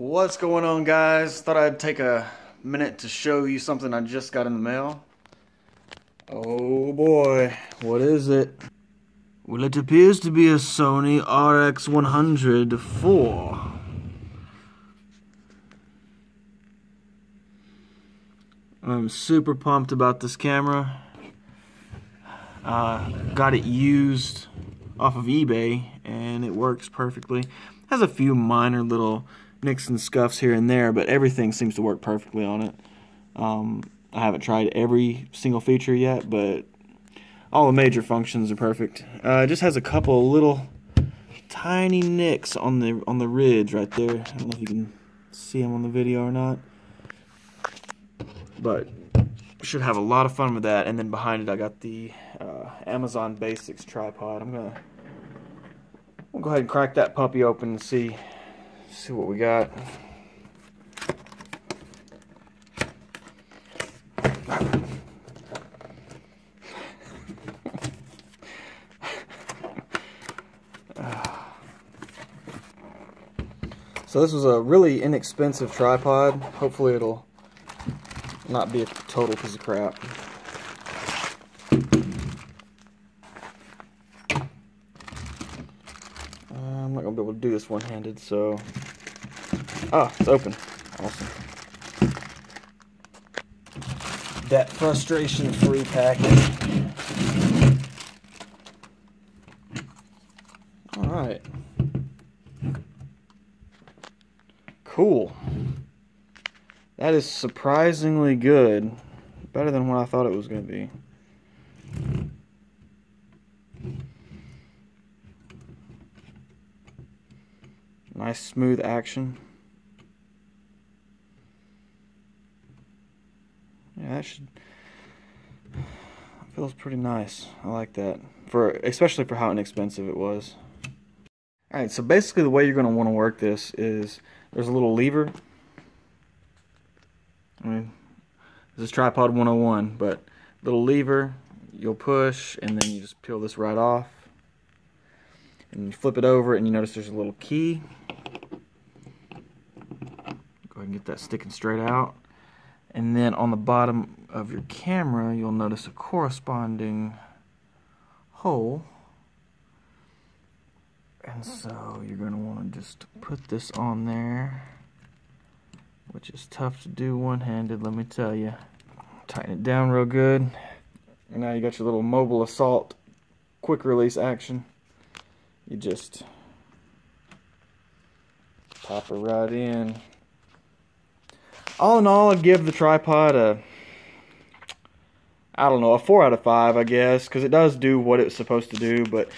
What's going on guys? Thought I'd take a minute to show you something I just got in the mail. Oh boy, what is it? Well, it appears to be a Sony RX100 IV. I'm super pumped about this camera. Uh, got it used off of eBay and it works perfectly. Has a few minor little nicks and scuffs here and there, but everything seems to work perfectly on it. Um, I haven't tried every single feature yet, but all the major functions are perfect. Uh, it just has a couple little tiny nicks on the on the ridge right there. I don't know if you can see them on the video or not, but should have a lot of fun with that. And then behind it, I got the uh, Amazon Basics tripod. I'm gonna we'll go ahead and crack that puppy open and see see what we got. So this was a really inexpensive tripod. Hopefully it'll not be a total piece of crap. I'm not gonna be able to do this one-handed, so Ah, it's open. Awesome. That frustration-free package. Alright. Cool. That is surprisingly good. Better than what I thought it was going to be. Nice smooth action. Yeah, that should feels pretty nice. I like that for especially for how inexpensive it was. All right, so basically the way you're going to want to work this is there's a little lever. I mean, this is tripod 101, but little lever you'll push and then you just peel this right off and you flip it over and you notice there's a little key. Ahead and get that sticking straight out. And then on the bottom of your camera, you'll notice a corresponding hole. And so you're going to want to just put this on there, which is tough to do one-handed, let me tell you. Tighten it down real good. And now you got your little mobile assault quick release action. You just pop it right in all in all, I'd give the tripod a, I don't know, a 4 out of 5, I guess, because it does do what it's supposed to do, but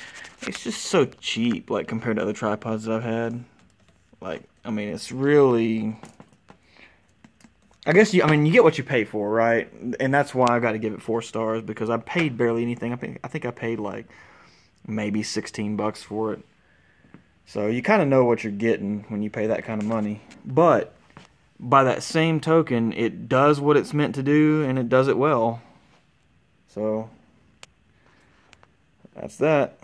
it's just so cheap, like, compared to other tripods that I've had. Like, I mean, it's really, I guess, you, I mean, you get what you pay for, right? And that's why I got to give it 4 stars, because I paid barely anything. I think, I think I paid, like, maybe 16 bucks for it. So you kind of know what you're getting when you pay that kind of money. But by that same token, it does what it's meant to do and it does it well. So, that's that.